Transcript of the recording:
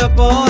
Up chapeau